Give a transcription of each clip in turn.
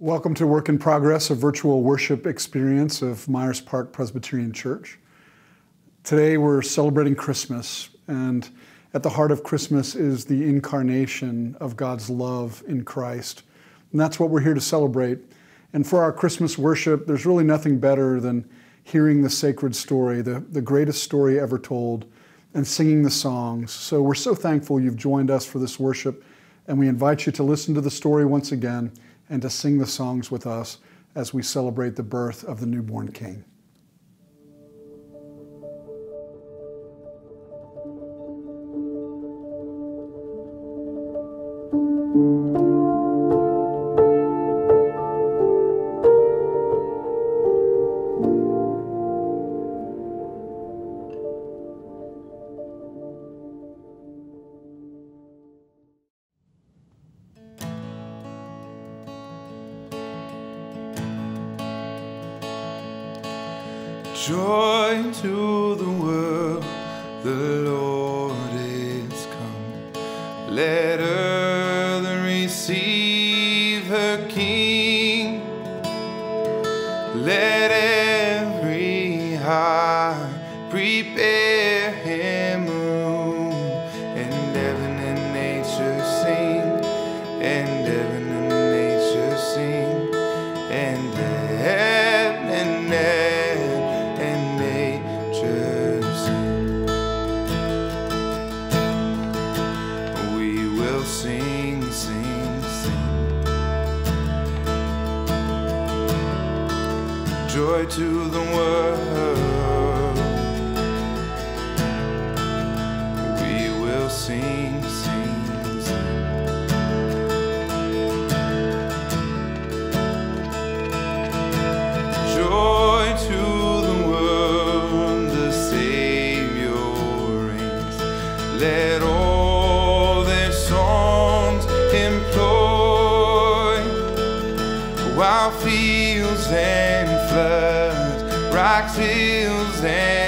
Welcome to Work in Progress, a virtual worship experience of Myers Park Presbyterian Church. Today we're celebrating Christmas, and at the heart of Christmas is the incarnation of God's love in Christ. And that's what we're here to celebrate. And for our Christmas worship, there's really nothing better than hearing the sacred story, the, the greatest story ever told, and singing the songs. So we're so thankful you've joined us for this worship, and we invite you to listen to the story once again and to sing the songs with us as we celebrate the birth of the newborn King. Let earth receive Joy to the world. We will sing, rocks, hills, and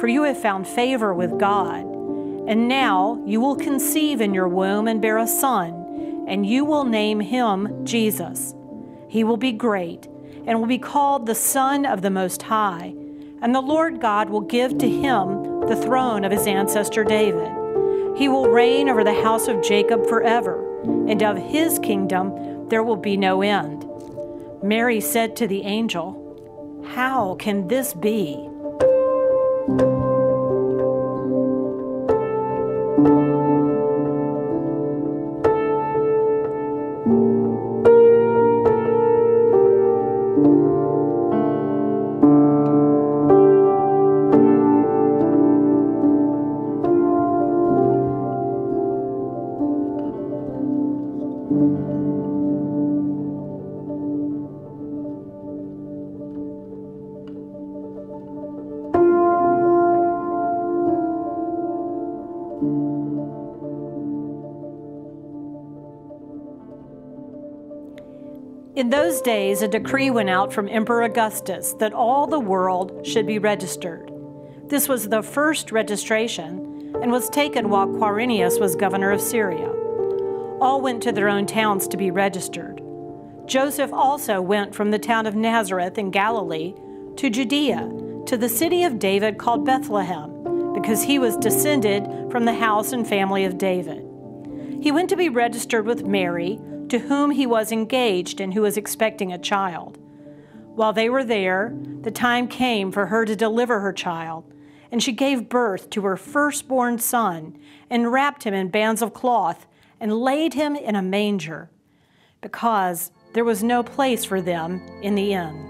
for you have found favor with God. And now you will conceive in your womb and bear a son, and you will name him Jesus. He will be great and will be called the Son of the Most High, and the Lord God will give to him the throne of his ancestor David. He will reign over the house of Jacob forever, and of his kingdom there will be no end. Mary said to the angel, How can this be? In those days, a decree went out from Emperor Augustus that all the world should be registered. This was the first registration and was taken while Quirinius was governor of Syria. All went to their own towns to be registered. Joseph also went from the town of Nazareth in Galilee to Judea, to the city of David called Bethlehem, because he was descended from the house and family of David. He went to be registered with Mary to whom he was engaged and who was expecting a child. While they were there, the time came for her to deliver her child, and she gave birth to her firstborn son and wrapped him in bands of cloth and laid him in a manger, because there was no place for them in the inn.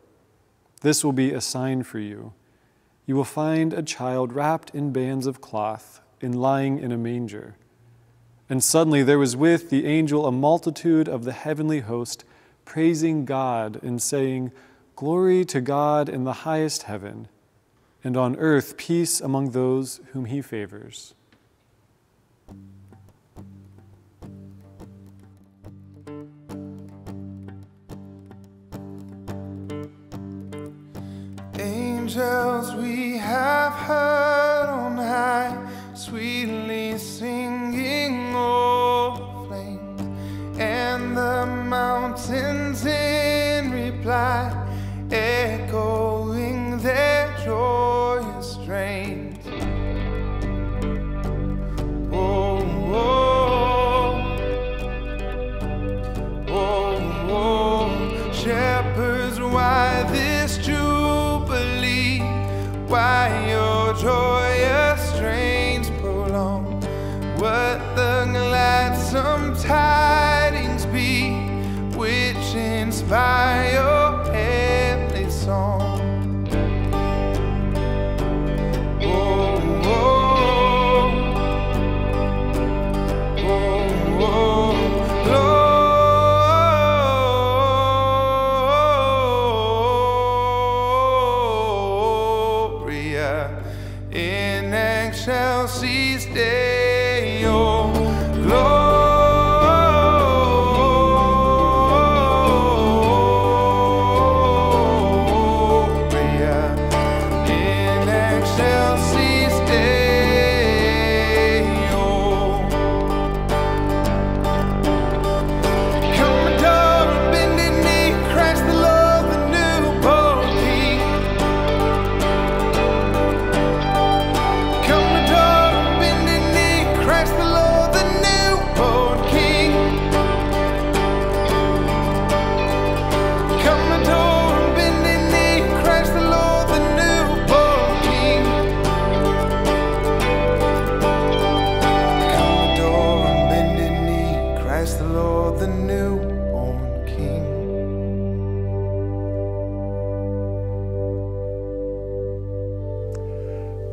This will be a sign for you. You will find a child wrapped in bands of cloth and lying in a manger. And suddenly there was with the angel a multitude of the heavenly host, praising God and saying, Glory to God in the highest heaven, and on earth peace among those whom he favors. Angels we have heard on high, sweetly singing o'er flames, and the mountains in reply,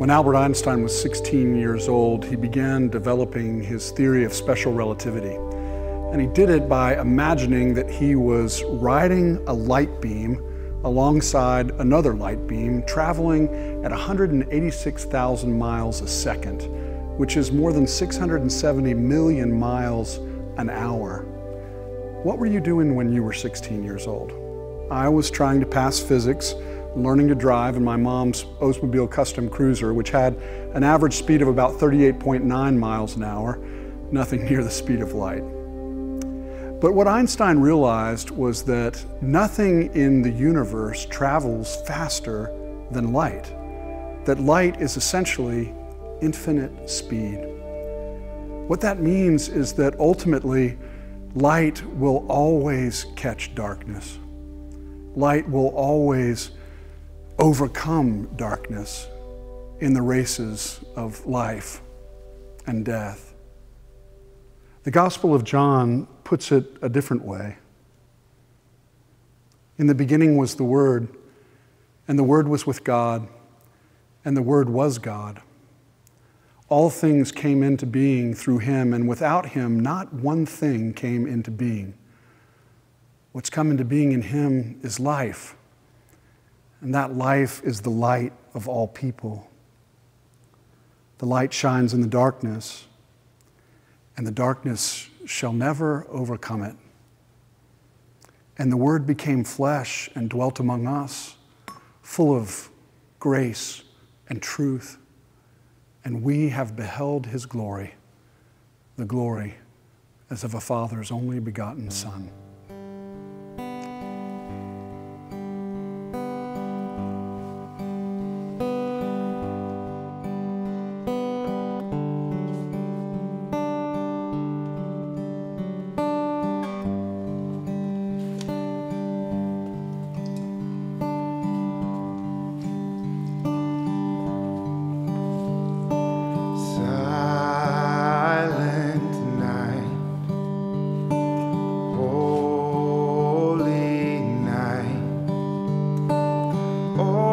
When Albert Einstein was 16 years old, he began developing his theory of special relativity. And he did it by imagining that he was riding a light beam alongside another light beam traveling at 186,000 miles a second, which is more than 670 million miles an hour. What were you doing when you were 16 years old? I was trying to pass physics, learning to drive in my mom's Oldsmobile Custom Cruiser, which had an average speed of about 38.9 miles an hour, nothing near the speed of light. But what Einstein realized was that nothing in the universe travels faster than light, that light is essentially infinite speed. What that means is that ultimately, light will always catch darkness. Light will always overcome darkness in the races of life and death. The Gospel of John puts it a different way. In the beginning was the Word, and the Word was with God, and the Word was God. All things came into being through him, and without him, not one thing came into being. What's come into being in him is life, and that life is the light of all people. The light shines in the darkness, and the darkness shall never overcome it. And the Word became flesh and dwelt among us, full of grace and truth and we have beheld his glory, the glory as of a Father's only begotten Son. All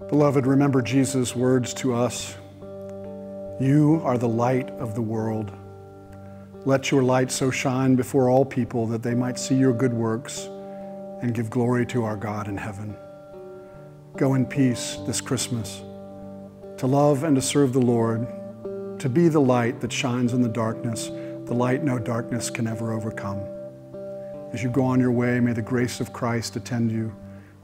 Beloved, remember Jesus' words to us You are the light of the world. Let your light so shine before all people that they might see your good works and give glory to our God in heaven. Go in peace this Christmas to love and to serve the Lord, to be the light that shines in the darkness, the light no darkness can ever overcome. As you go on your way, may the grace of Christ attend you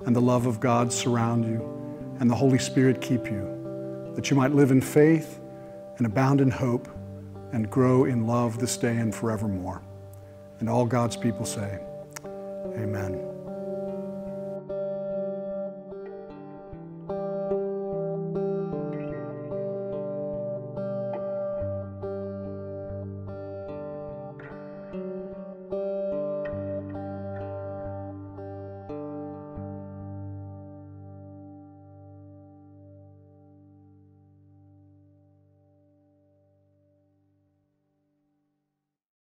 and the love of God surround you and the Holy Spirit keep you, that you might live in faith and abound in hope and grow in love this day and forevermore. And all God's people say, Amen.